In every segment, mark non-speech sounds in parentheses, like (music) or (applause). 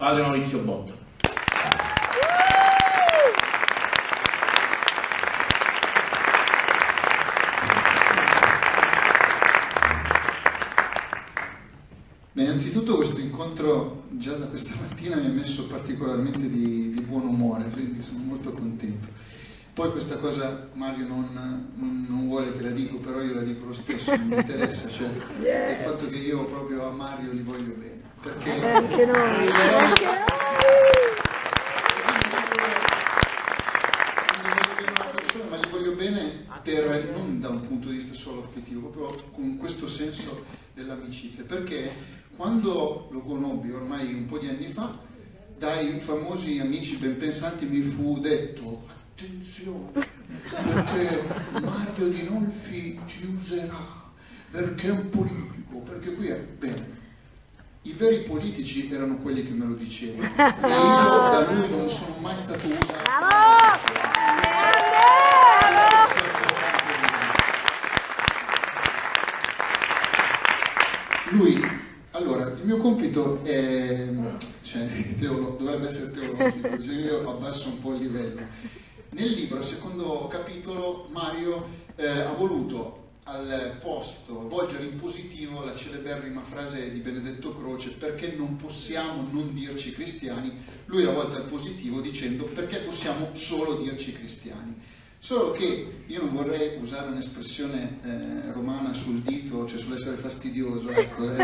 Padre Maurizio Botta. Beh, innanzitutto questo incontro già da questa mattina mi ha messo particolarmente di, di buon umore, quindi sono molto contento. Poi questa cosa Mario non, non, non, vuole che la dico, però io la dico lo stesso, non mi interessa, cioè il fatto che io proprio a Mario li voglio bene. Perché, Anche noi. Anche noi. ma li voglio bene per, non da un punto di vista solo affettivo, proprio con questo senso dell'amicizia, perché quando lo conobbi ormai un po' di anni fa, dai famosi amici ben pensanti mi fu detto attenzione, perché Mario Di Nolfi ti userà, perché è un politico, perché qui è bene. I veri politici erano quelli che me lo dicevano (laughs) e io da lui non sono mai stato usato. Lui, allora, il mio compito è, cioè, teolo, dovrebbe essere teologico, (laughs) cioè io abbasso un po' il livello. Nel libro, secondo capitolo, Mario eh, ha voluto al posto volgere in positivo la celeberrima frase di Benedetto Croce perché non possiamo non dirci cristiani, lui l'ha volta al positivo dicendo perché possiamo solo dirci cristiani. Solo che io non vorrei usare un'espressione eh, romana sul dito, cioè sull'essere fastidioso, ecco, eh,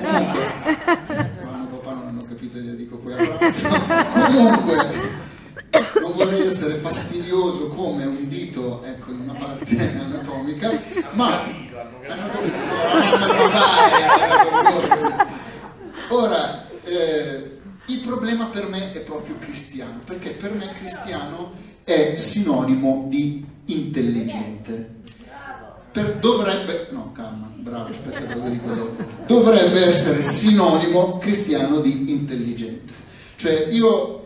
comunque, (laughs) mamma e papà non hanno capito, glielo dico poi comunque, vorrei essere fastidioso come un dito, ecco, in una parte anatomica, ma hanno capito, ora, eh, il problema per me è proprio cristiano, perché per me cristiano è sinonimo di intelligente. Per, dovrebbe, no, calma, bravo, aspetta lo dico dopo. Dovrebbe essere sinonimo cristiano di intelligente. Cioè io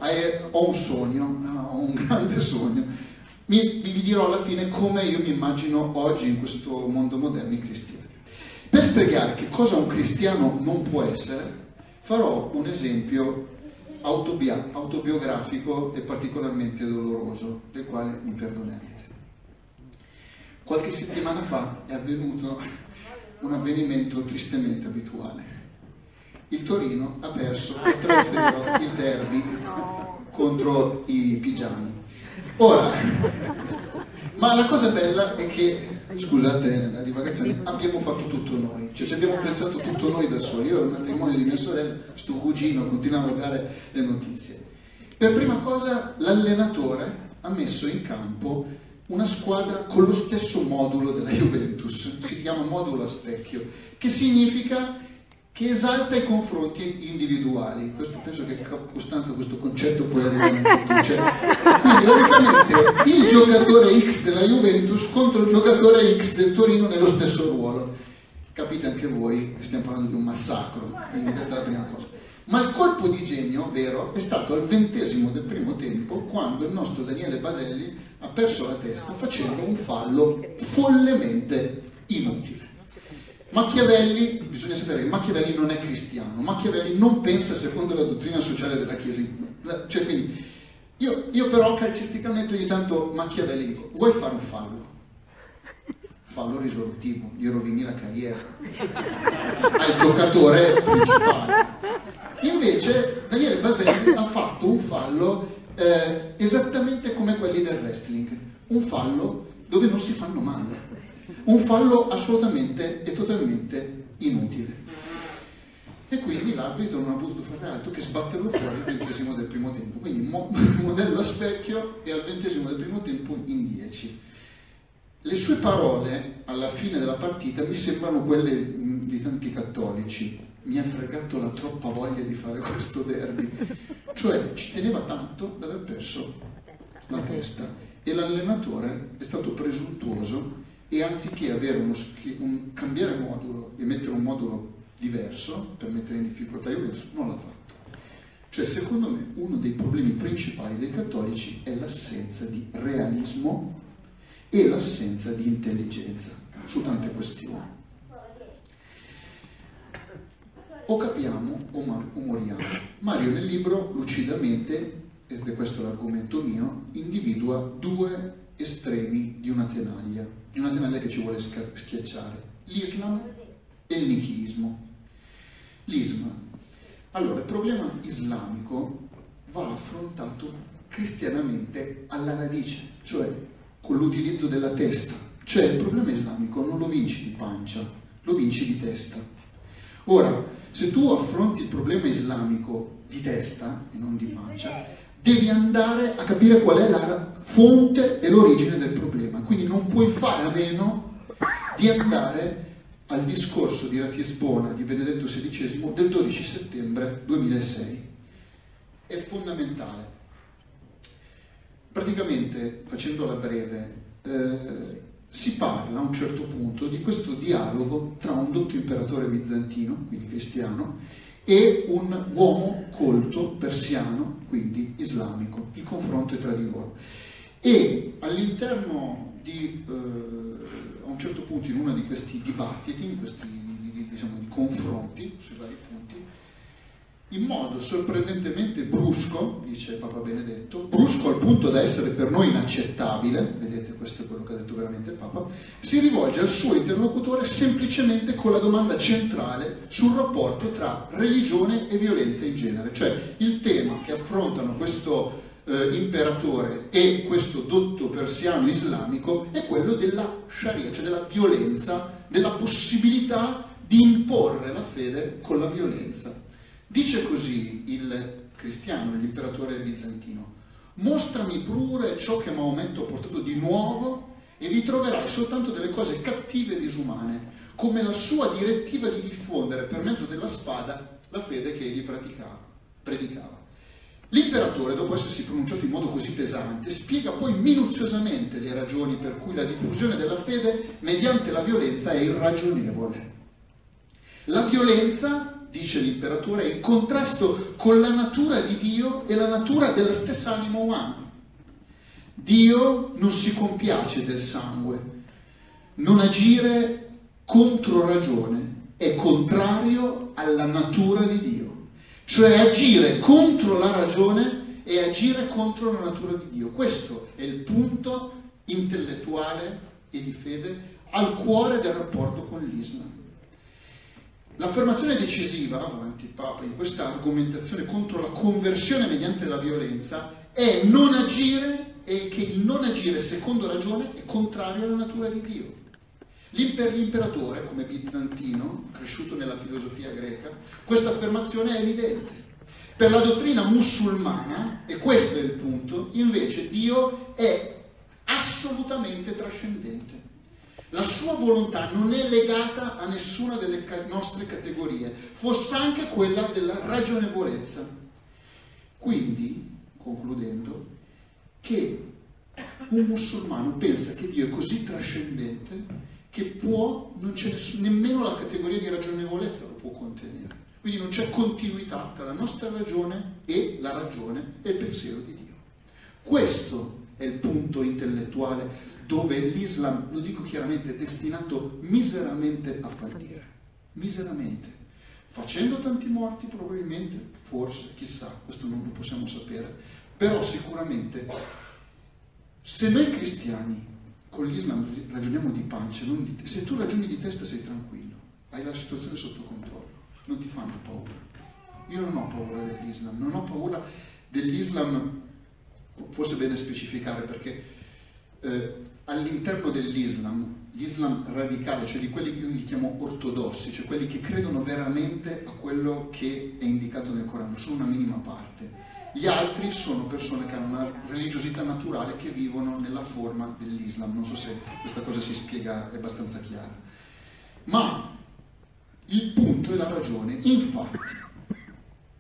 ho un sogno, un grande sogno, mi, vi dirò alla fine come io mi immagino oggi in questo mondo moderno i cristiani. Per spiegare che cosa un cristiano non può essere, farò un esempio autobiografico e particolarmente doloroso, del quale mi perdonerete. Qualche settimana fa è avvenuto un avvenimento tristemente abituale. Il Torino ha perso 3-0 il derby contro i pigiami. Ora, ma la cosa bella è che scusate la divagazione, abbiamo fatto tutto noi, cioè ci abbiamo pensato tutto noi da soli. Io al matrimonio di mia sorella, sto cugino continuava a dare le notizie. Per prima cosa l'allenatore ha messo in campo una squadra con lo stesso modulo della Juventus, si chiama modulo a specchio, che significa che esalta i confronti individuali. Questo penso che Costanza questo concetto poi arrivare in. Cioè, quindi praticamente il giocatore X della Juventus contro il giocatore X del Torino nello stesso ruolo. Capite anche voi che stiamo parlando di un massacro, quindi questa è la prima cosa. Ma il colpo di genio vero è stato al ventesimo del primo tempo quando il nostro Daniele Baselli ha perso la testa facendo un fallo follemente inutile. Machiavelli, bisogna sapere che Machiavelli non è cristiano, Machiavelli non pensa secondo la dottrina sociale della Chiesa. Cioè, quindi, io, io, però calcisticamente ogni tanto Machiavelli dico, vuoi fare un fallo? Fallo risolutivo, gli rovini la carriera al giocatore principale. Invece Daniele Baselli ha fatto un fallo eh, esattamente come quelli del wrestling, un fallo dove non si fanno male un fallo assolutamente e totalmente inutile. E quindi l'arbitro non ha potuto fare altro che sbatterlo fuori al ventesimo del primo tempo. Quindi mo- (laughs) modello a specchio e al ventesimo del primo tempo in 10. Le sue parole alla fine della partita mi sembrano quelle di tanti cattolici. Mi ha fregato la troppa voglia di fare questo derby. Cioè ci teneva tanto da aver perso la testa. E l'allenatore è stato presuntuoso e anziché uno, un, cambiare modulo e mettere un modulo diverso per mettere in difficoltà Juventus, non l'ha fatto. Cioè, secondo me, uno dei problemi principali dei cattolici è l'assenza di realismo e l'assenza di intelligenza su tante questioni. O capiamo o umoriamo. Mario nel libro lucidamente, ed è questo l'argomento mio, individua due estremi di una tenaglia, di una tenaglia che ci vuole schiacciare, l'Islam e il nichilismo. L'Islam. Allora, il problema islamico va affrontato cristianamente alla radice, cioè con l'utilizzo della testa. Cioè il problema islamico non lo vinci di pancia, lo vinci di testa. Ora, se tu affronti il problema islamico di testa e non di pancia, devi andare a capire qual è la fonte e l'origine del problema. Quindi non puoi fare a meno di andare al discorso di Ratisbona di Benedetto XVI del 12 settembre 2006. È fondamentale. Praticamente, facendola breve, eh, si parla a un certo punto di questo dialogo tra un dotto imperatore bizantino, quindi cristiano, e un uomo colto persiano, quindi islamico. Il confronto è tra di loro. E all'interno di, eh, a un certo punto, in uno di questi dibattiti, in questi diciamo, di confronti sui vari punti, in modo sorprendentemente brusco, dice Papa Benedetto, brusco al punto da essere per noi inaccettabile, vedete questo è quello che ha detto veramente il Papa, si rivolge al suo interlocutore semplicemente con la domanda centrale sul rapporto tra religione e violenza in genere, cioè il tema che affrontano questo eh, imperatore e questo dotto persiano islamico è quello della sharia, cioè della violenza, della possibilità di imporre la fede con la violenza. Dice così il cristiano, l'imperatore bizantino, mostrami pure ciò che Maometto ha portato di nuovo e vi troverai soltanto delle cose cattive e disumane, come la sua direttiva di diffondere per mezzo della spada la fede che egli praticava, predicava. L'imperatore, dopo essersi pronunciato in modo così pesante, spiega poi minuziosamente le ragioni per cui la diffusione della fede mediante la violenza è irragionevole. La violenza dice l'imperatore, è in contrasto con la natura di Dio e la natura della stessa anima umana. Dio non si compiace del sangue. Non agire contro ragione è contrario alla natura di Dio. Cioè agire contro la ragione è agire contro la natura di Dio. Questo è il punto intellettuale e di fede al cuore del rapporto con l'Islam. L'affermazione decisiva, avanti Papa, in questa argomentazione contro la conversione mediante la violenza è non agire e che il non agire secondo ragione è contrario alla natura di Dio. Per l'imperatore, come bizantino, cresciuto nella filosofia greca, questa affermazione è evidente. Per la dottrina musulmana, e questo è il punto, invece Dio è assolutamente trascendente. La sua volontà non è legata a nessuna delle nostre categorie, fosse anche quella della ragionevolezza. Quindi, concludendo, che un musulmano pensa che Dio è così trascendente che può, non c'è nemmeno la categoria di ragionevolezza lo può contenere. Quindi non c'è continuità tra la nostra ragione e la ragione e il pensiero di Dio. Questo è il punto intellettuale dove l'Islam, lo dico chiaramente, è destinato miseramente a fallire. Miseramente. Facendo tanti morti probabilmente, forse, chissà, questo non lo possiamo sapere, però sicuramente se noi cristiani con l'Islam ragioniamo di pancia, di te, se tu ragioni di testa sei tranquillo, hai la situazione sotto controllo, non ti fanno paura. Io non ho paura dell'Islam, non ho paura dell'Islam, forse è bene specificare perché eh, all'interno dell'Islam, l'Islam radicale, cioè di quelli che io li chiamo ortodossi, cioè quelli che credono veramente a quello che è indicato nel Corano, sono una minima parte. Gli altri sono persone che hanno una religiosità naturale che vivono nella forma dell'Islam. Non so se questa cosa si spiega, è abbastanza chiara. Ma il punto è la ragione. Infatti,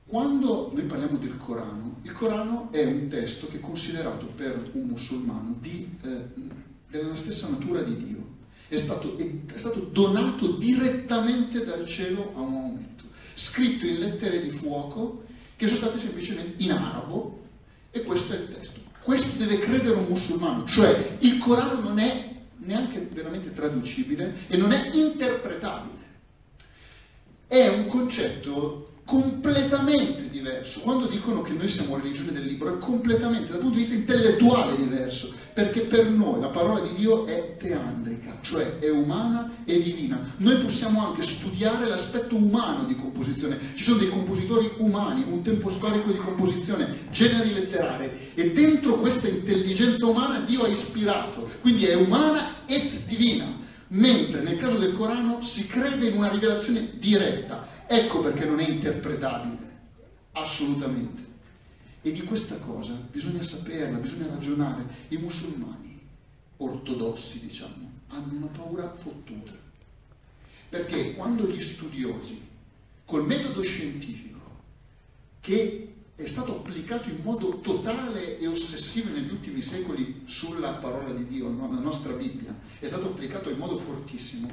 quando noi parliamo del Corano, il Corano è un testo che è considerato per un musulmano di eh, della stessa natura di Dio. È stato, è stato donato direttamente dal cielo a un momento, scritto in lettere di fuoco che sono state semplicemente in arabo e questo è il testo. Questo deve credere un musulmano, cioè il Corano non è neanche veramente traducibile e non è interpretabile. È un concetto completamente diverso. Quando dicono che noi siamo religione del libro, è completamente dal punto di vista intellettuale diverso, perché per noi la parola di Dio è teandrica, cioè è umana e divina. Noi possiamo anche studiare l'aspetto umano di composizione. Ci sono dei compositori umani, un tempo storico di composizione, generi letterari, e dentro questa intelligenza umana Dio ha ispirato, quindi è umana et divina. Mentre nel caso del Corano si crede in una rivelazione diretta, Ecco perché non è interpretabile, assolutamente. E di questa cosa bisogna saperla, bisogna ragionare. I musulmani ortodossi, diciamo, hanno una paura fottuta. Perché quando gli studiosi, col metodo scientifico, che è stato applicato in modo totale e ossessivo negli ultimi secoli sulla parola di Dio, la nostra Bibbia, è stato applicato in modo fortissimo,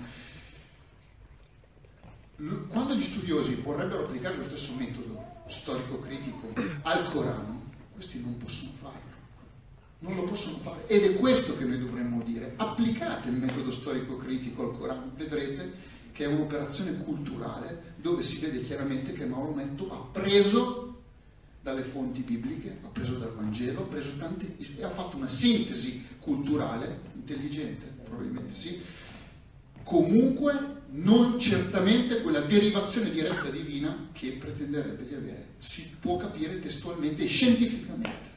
quando gli studiosi vorrebbero applicare lo stesso metodo storico-critico al Corano, questi non possono farlo. Non lo possono fare. Ed è questo che noi dovremmo dire. Applicate il metodo storico-critico al Corano, vedrete che è un'operazione culturale dove si vede chiaramente che Maometto ha preso dalle fonti bibliche, ha preso dal Vangelo, ha preso tanti e ha fatto una sintesi culturale, intelligente, probabilmente sì, comunque non certamente quella derivazione diretta divina che pretenderebbe di avere. Si può capire testualmente e scientificamente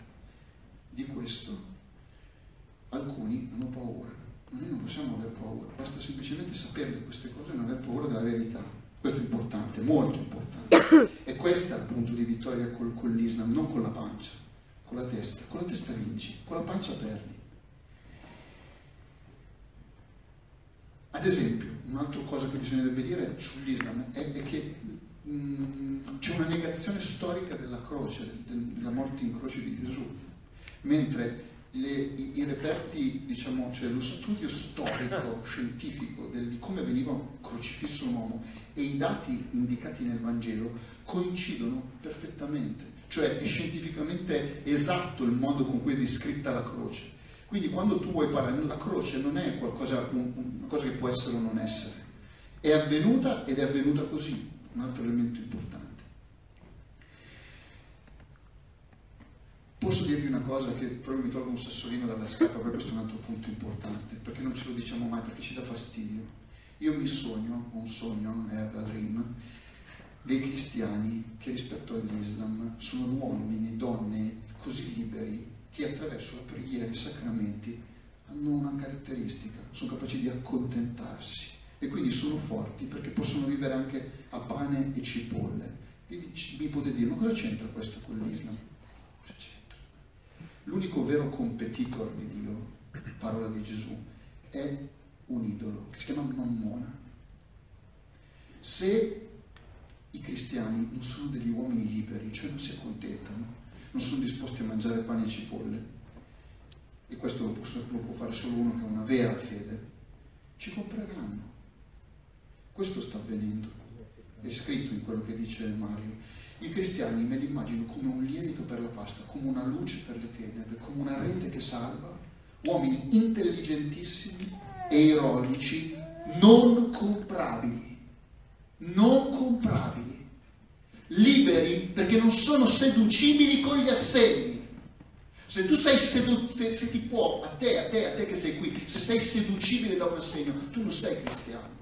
di questo. Alcuni hanno paura, ma noi non possiamo avere paura, basta semplicemente sapere queste cose e non aver paura della verità. Questo è importante, molto importante. E questo è il punto di vittoria col, con l'Islam, non con la pancia, con la testa. Con la testa vinci, con la pancia perdi. Ad esempio, un'altra cosa che bisognerebbe dire sull'Islam è, è che mm, c'è una negazione storica della croce, della morte in croce di Gesù, mentre le, i, i, reperti, diciamo, cioè lo studio storico, scientifico del, di come veniva crocifisso un uomo e i dati indicati nel Vangelo coincidono perfettamente, cioè è scientificamente esatto il modo con cui è descritta la croce. Quindi quando tu vuoi parlare, la croce non è qualcosa, una cosa che può essere o non essere, è avvenuta ed è avvenuta così, un altro elemento importante. Posso dirvi una cosa che proprio mi tolgo un sassolino dalla scarpa, perché questo è un altro punto importante, perché non ce lo diciamo mai, perché ci dà fastidio. Io mi sogno, ho un sogno, è a dream, dei cristiani che rispetto all'Islam sono uomini, donne così liberi che attraverso la preghiera e i sacramenti hanno una caratteristica, sono capaci di accontentarsi e quindi sono forti perché possono vivere anche a pane e cipolle. Mi potete dire, ma cosa c'entra questo con l'Islam? Cosa c'entra? L'unico vero competitor di Dio, parola di Gesù, è un idolo che si chiama Mammona. Se i cristiani non sono degli uomini liberi, cioè non si accontentano, non sono disposti a mangiare pane e cipolle, e questo lo, posso, lo può fare solo uno che ha una vera fede, ci compreranno. Questo sta avvenendo, è scritto in quello che dice Mario. I cristiani me li immagino come un lievito per la pasta, come una luce per le tenebre, come una rete che salva, uomini intelligentissimi e ironici, non comprabili, non comprabili liberi perché non sono seducibili con gli assegni. Se tu sei seduto, se ti può, a te, a te, a te che sei qui, se sei seducibile da un assegno, tu non sei cristiano.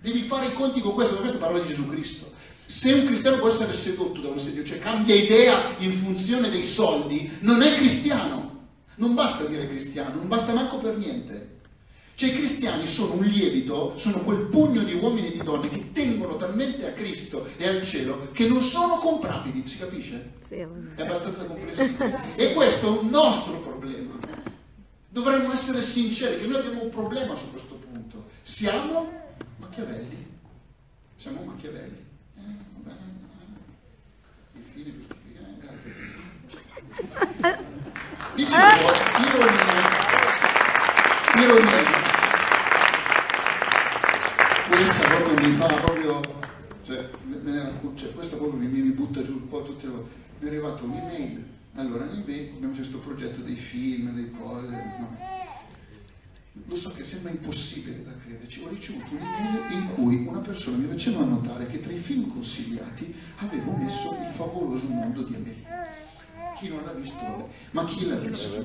Devi fare i conti con questo, questa è la parola di Gesù Cristo. Se un cristiano può essere sedotto da un assegno, cioè cambia idea in funzione dei soldi, non è cristiano. Non basta dire cristiano, non basta manco per niente. Cioè i cristiani sono un lievito, sono quel pugno di uomini e di donne che tengono talmente a Cristo e al cielo che non sono comprabili, si capisce? Sì, è abbastanza complessivo. e questo è un nostro problema. Dovremmo essere sinceri che noi abbiamo un problema su questo punto. Siamo Machiavelli. Siamo Machiavelli. Eh, vabbè, il fine giustifica eh, Dicevo, ironia ironia. Proprio mi fa proprio, cioè, me ne cioè questa proprio mi, mi, butta giù un po' tutte le volte. Mi è arrivata un'email, allora nell'email abbiamo questo progetto dei film, dei cose, no? lo so che sembra impossibile da crederci, ho ricevuto un'email in cui una persona mi faceva notare che tra i film consigliati avevo messo Il favoloso mondo di Amelie. Chi non l'ha visto, vabbè, ma chi l'ha visto?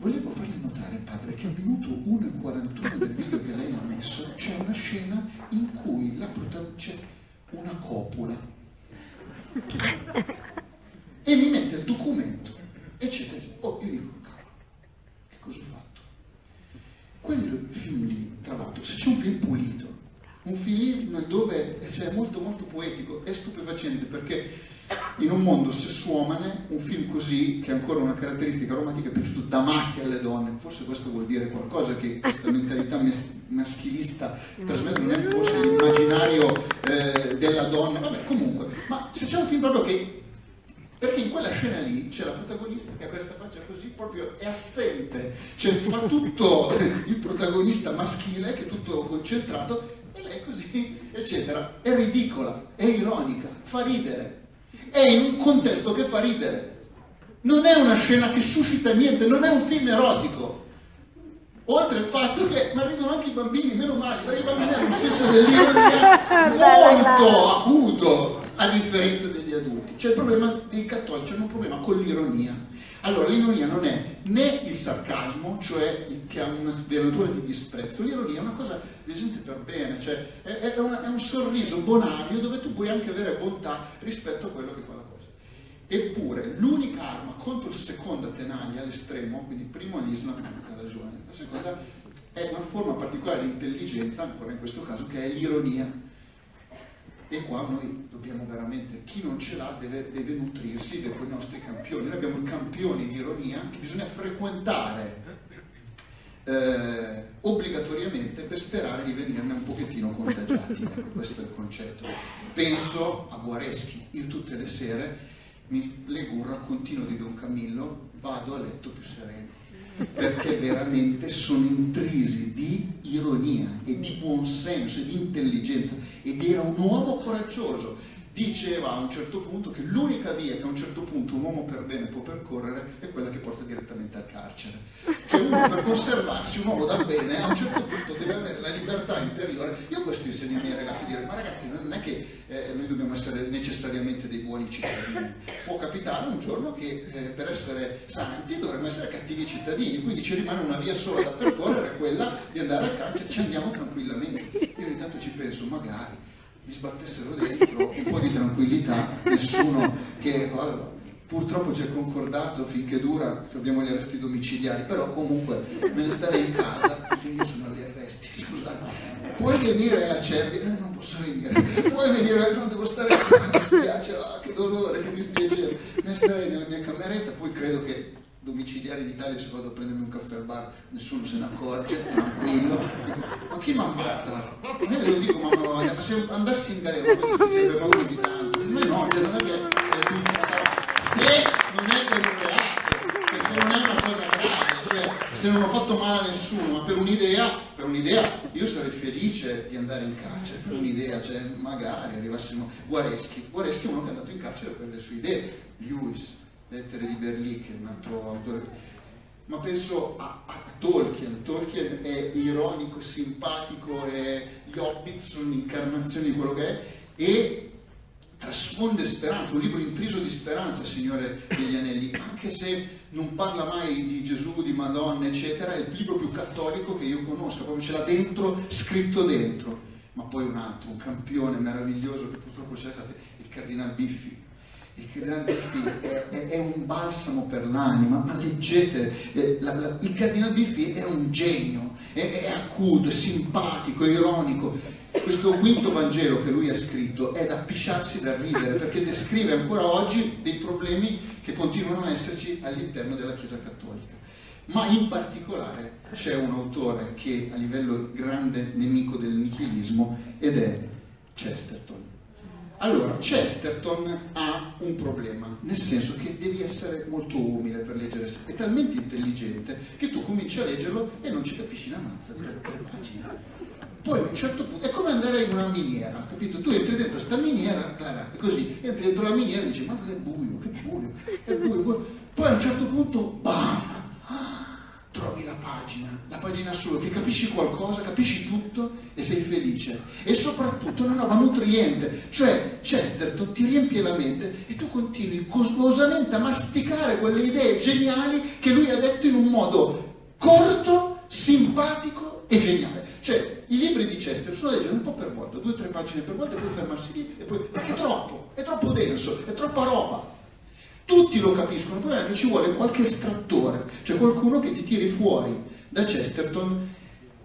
Volevo farle notare, padre, che al minuto 1,41 del video che lei ha messo c'è una scena in cui la protagonista c'è una copula e mi mette il documento, eccetera. Oh, io dico, cavolo, che cosa ho fatto? Quel film lì, tra l'altro, se c'è un film pulito, un film dove cioè, è molto molto poetico, è stupefacente perché in un mondo sessuomane, un film così, che è ancora una caratteristica romantica, è piaciuto da matti alle donne. Forse questo vuol dire qualcosa che questa (laughs) mentalità mes- maschilista trasmette, non è forse l'immaginario eh, della donna. Vabbè, comunque, ma se c'è un film proprio che perché in quella scena lì c'è la protagonista che ha questa faccia così, proprio è assente, cioè fa tutto il protagonista maschile che è tutto concentrato e lei così, eccetera. È ridicola, è ironica, fa ridere, è in un contesto che fa ridere. Non è una scena che suscita niente, non è un film erotico. Oltre al fatto che, ma ridono anche i bambini, meno male, perché i bambini hanno un senso dell'ironia (laughs) molto acuto, a differenza degli adulti. C'è il problema dei cattolici, hanno un problema con l'ironia. Allora, l'ironia non è né il sarcasmo, cioè che ha una venatura di disprezzo, l'ironia è una cosa di gente per bene, cioè è, è, una, è un sorriso bonario dove tu puoi anche avere bontà rispetto a quello che fa la cosa. Eppure l'unica arma contro il seconda tenaglia all'estremo, quindi primo l'Islam ha ragione, la seconda è una forma particolare di intelligenza, ancora in questo caso, che è l'ironia. E qua noi dobbiamo veramente, chi non ce l'ha deve, deve nutrirsi dei nostri campioni. Noi abbiamo i campioni di ironia che bisogna frequentare eh, obbligatoriamente per sperare di venirne un pochettino contagiati. (laughs) Ecco, questo è il concetto. Penso a Guareschi, io tutte le sere mi leggo un raccontino di Don Camillo, vado a letto più sereno perché veramente sono intrisi di ironia e di buonsenso e di intelligenza ed era un uomo coraggioso diceva a un certo punto che l'unica via che a un certo punto un uomo per bene può percorrere è quella che porta direttamente al carcere. Cioè uno per conservarsi, un uomo da bene, a un certo punto deve avere la libertà interiore. Io questo insegno ai miei ragazzi, dire, ma ragazzi non è che eh, noi dobbiamo essere necessariamente dei buoni cittadini. Può capitare un giorno che eh, per essere santi dovremmo essere cattivi cittadini, quindi ci rimane una via sola da percorrere, quella di andare al carcere, ci andiamo tranquillamente. Io ogni tanto ci penso, magari mi sbattessero dentro un po' di tranquillità, nessuno che purtroppo c'è concordato finché dura, abbiamo gli arresti domiciliari, però comunque me ne starei in casa, perché io sono agli arresti, (laughs) scusate, puoi venire a Cervi? No, non posso venire, puoi venire, non devo stare qua, mi dispiace, ah, che dolore, che dispiacere, me ne starei nella mia cameretta, poi credo che domiciliari in Italia se vado a prendermi un caffè al bar nessuno se ne accorge, tranquillo. ma chi mi ammazza? Ma io lo dico, mamma voglia, ma se andassi in galera non dicerebbe così tanto. Noi no, cioè non è che se non è per un reato, cioè se non è una cosa grave, cioè se non ho fatto male a nessuno, ma per un'idea, per un'idea io sarei felice di andare in carcere, per un'idea, cioè magari arrivassimo Guareschi. Guareschi è uno che è andato in carcere per le sue idee, Lewis Lettere di Berlì, che è un altro autore. Ma penso a, a, Tolkien. Tolkien è ironico, simpatico, e gli Hobbit sono l'incarnazione di quello che è e trasfonde speranza, un libro intriso di speranza, Signore degli Anelli, anche se non parla mai di Gesù, di Madonna, eccetera, è il libro più cattolico che io conosca, proprio ce l'ha dentro, scritto dentro. Ma poi un altro, un campione meraviglioso che purtroppo c'è, il Cardinal Biffi, il Cardinale Biffi è, è, è, un balsamo per l'anima, ma leggete, eh, la, la, il Cardinale Biffi è un genio, è, è acuto, è simpatico, è ironico. Questo quinto Vangelo che lui ha scritto è da pisciarsi da ridere perché descrive ancora oggi dei problemi che continuano a esserci all'interno della Chiesa Cattolica. Ma in particolare c'è un autore che a livello grande nemico del nichilismo ed è Chesterton. Allora, Chesterton ha un problema, nel senso che devi essere molto umile per leggere, è talmente intelligente che tu cominci a leggerlo e non ci capisci la mazza per tre pagine. Poi a un certo punto è come andare in una miniera, capito? Tu entri dentro questa miniera, Clara, è così, entri dentro la miniera e dici, ma che buio, che buio, che buio, buio. Poi a un certo punto, bam, trovi la pagina, la pagina solo, che capisci qualcosa, capisci tutto e sei felice. E soprattutto una roba nutriente, cioè Chesterton ti riempie la mente e tu continui cosmosamente a masticare quelle idee geniali che lui ha detto in un modo corto, simpatico e geniale. Cioè, i libri di Chester sono da leggere un po' per volta, due o tre pagine per volta, e poi fermarsi lì e poi... perché è troppo, è troppo denso, è troppa roba. Tutti lo capiscono, il problema è che ci vuole qualche estrattore, cioè qualcuno che ti tiri fuori da Chesterton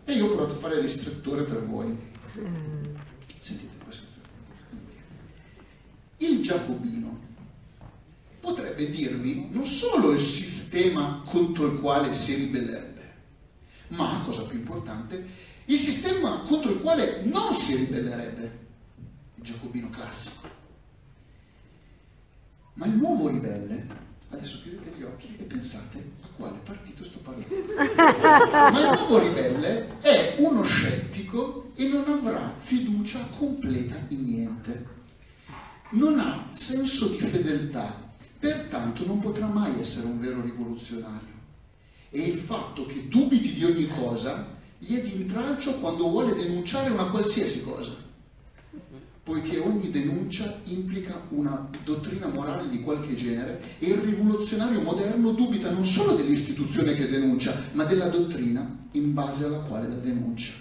e io ho provato a fare l'istruttore per voi. Sentite questo. Il Giacobino potrebbe dirvi non solo il sistema contro il quale si ribellerebbe, ma, cosa più importante, il sistema contro il quale non si ribellerebbe, il Giacobino classico. Ma il nuovo ribelle, adesso chiudete gli occhi e pensate a quale partito sto parlando. Ma il nuovo ribelle è uno scettico e non avrà fiducia completa in niente. Non ha senso di fedeltà, pertanto non potrà mai essere un vero rivoluzionario. E il fatto che dubiti di ogni cosa gli è di intralcio quando vuole denunciare una qualsiasi cosa poiché ogni denuncia implica una dottrina morale di qualche genere e il rivoluzionario moderno dubita non solo dell'istituzione che denuncia, ma della dottrina in base alla quale la denuncia.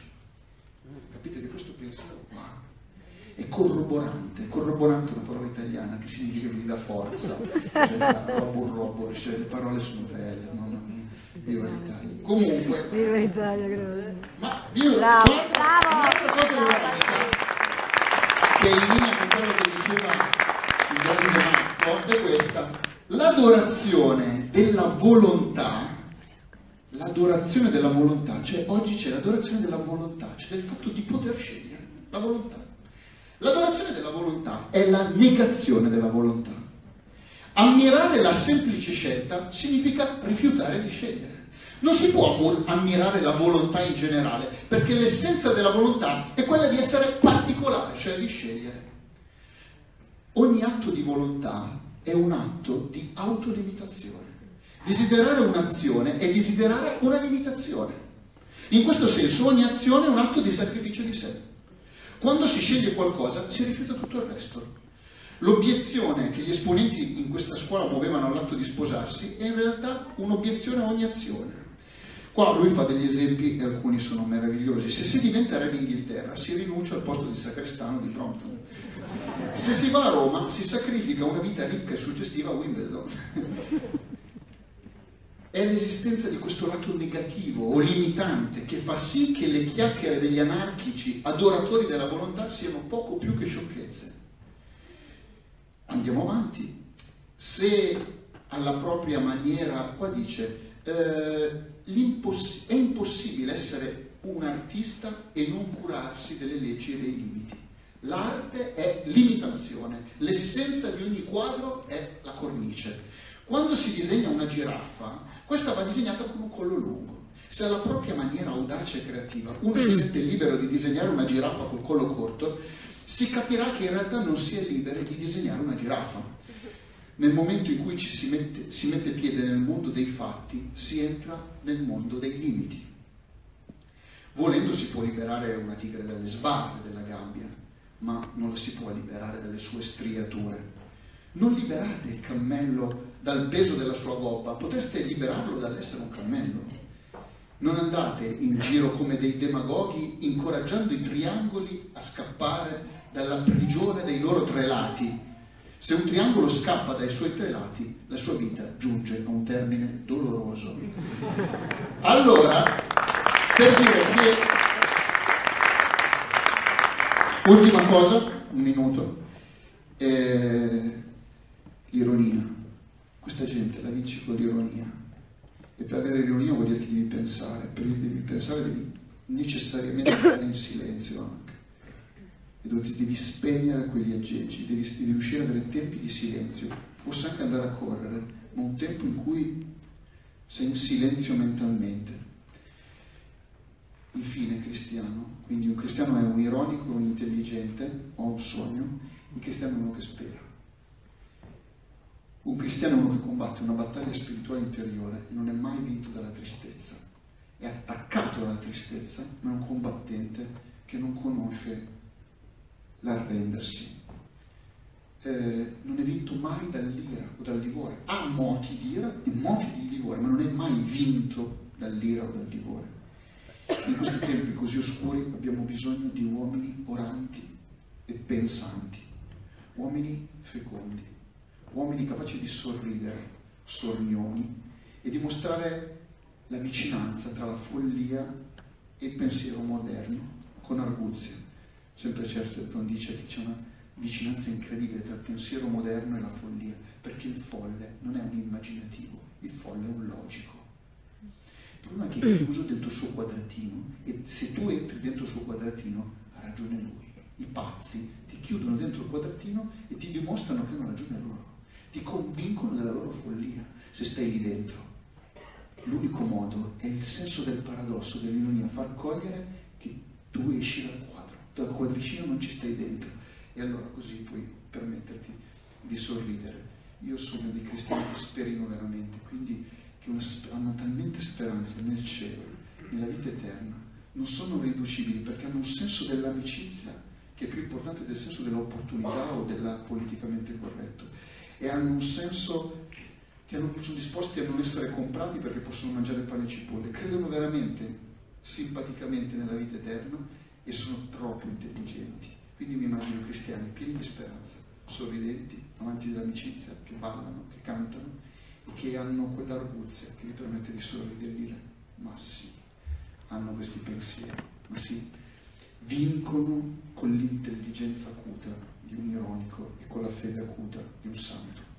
Capite che questo pensiero qua è corroborante, corroborante è una parola italiana che significa che ti dà forza, (laughs) cioè robur robur, cioè le parole sono belle, mamma mia, viva l'Italia. Comunque, Viva l'Italia, grazie. ma viva Bravo, un'altra, cosa ironica che è in linea con quello che diceva il grande Marco è questa. L'adorazione della volontà, l'adorazione della volontà, cioè oggi c'è l'adorazione della volontà, cioè del fatto di poter scegliere, la volontà. L'adorazione della volontà è la negazione della volontà. Ammirare la semplice scelta significa rifiutare di scegliere. Non si può ammirare la volontà in generale, perché l'essenza della volontà è quella di essere particolare, cioè di scegliere. Ogni atto di volontà è un atto di autolimitazione. Desiderare un'azione è desiderare una limitazione. In questo senso ogni azione è un atto di sacrificio di sé. Quando si sceglie qualcosa si rifiuta tutto il resto. L'obiezione che gli esponenti in questa scuola muovevano all'atto di sposarsi è in realtà un'obiezione a ogni azione. Qua lui fa degli esempi e alcuni sono meravigliosi. Se si diventa re d'Inghilterra si rinuncia al posto di sacrestano di Brompton. Se si va a Roma si sacrifica una vita ricca e suggestiva a Wimbledon. È l'esistenza di questo lato negativo o limitante che fa sì che le chiacchiere degli anarchici adoratori della volontà siano poco più che sciocchezze. Andiamo avanti. Se alla propria maniera, qua dice, eh, è impossibile essere un artista e non curarsi delle leggi e dei limiti. L'arte è limitazione, l'essenza di ogni quadro è la cornice. Quando si disegna una giraffa, questa va disegnata con un collo lungo. Se alla propria maniera audace e creativa uno si sente libero di disegnare una giraffa col collo corto, si capirà che in realtà non si è liberi di disegnare una giraffa. Nel momento in cui ci si mette, si mette piede nel mondo dei fatti, si entra nel mondo dei limiti. Volendo si può liberare una tigre dalle sbarre della gabbia, ma non la si può liberare dalle sue striature. Non liberate il cammello dal peso della sua gobba, potreste liberarlo dall'essere un cammello. Non andate in giro come dei demagoghi incoraggiando i triangoli a scappare dalla prigione dei loro tre lati. Se un triangolo scappa dai suoi tre lati, la sua vita giunge a un termine doloroso. Allora, per dire che... Ultima cosa, un minuto. Eh, l'ironia. Questa gente la vinci con l'ironia. E per avere l'ironia vuol dire che devi pensare. Per devi pensare devi necessariamente stare in silenzio. E dove ti devi spegnere quegli aggeggi, devi, devi riuscire ad avere tempi di silenzio, forse anche andare a correre, ma un tempo in cui sei in silenzio mentalmente. Infine, cristiano, quindi un cristiano è un ironico, un intelligente, o un sogno, un cristiano è uno che spera. Un cristiano è uno che combatte una battaglia spirituale interiore e non è mai vinto dalla tristezza. è attaccato dalla tristezza, ma è un combattente che non conosce l'arrendersi. Eh, non è vinto mai dall'ira o dal livore. Ha moti di ira e moti di livore, ma non è mai vinto dall'ira o dal livore. In questi tempi così oscuri abbiamo bisogno di uomini oranti e pensanti, uomini fecondi, uomini capaci di sorridere, sornioni e di mostrare la vicinanza tra la follia e il pensiero moderno con arguzia. Sempre Chesterton dice che c'è una vicinanza incredibile tra il pensiero moderno e la follia, perché il folle non è un immaginativo, il folle è un logico. Il problema è che è chiuso dentro il suo quadratino e se tu entri dentro il suo quadratino ha ragione lui. I pazzi ti chiudono dentro il quadratino e ti dimostrano che hanno ragione loro, ti convincono della loro follia se stai lì dentro. L'unico modo è il senso del paradosso, dell'ironia, far cogliere che tu esci dal quadro, dal quadricino non ci stai dentro. E allora così puoi permetterti di sorridere. Io sono dei cristiani che sperino veramente, quindi che hanno talmente speranza nel cielo, nella vita eterna, non sono riducibili perché hanno un senso dell'amicizia che è più importante del senso dell'opportunità o della politicamente corretto. E hanno un senso che sono disposti a non essere comprati perché possono mangiare pane e cipolle, credono veramente simpaticamente nella vita eterna e sono troppo intelligenti. Quindi mi immagino cristiani pieni di speranza, sorridenti, amanti dell'amicizia, che ballano, che cantano e che hanno quell'arguzia che gli permette di sorridere e dire ma sì, hanno questi pensieri, ma sì, vincono con l'intelligenza acuta di un ironico e con la fede acuta di un santo.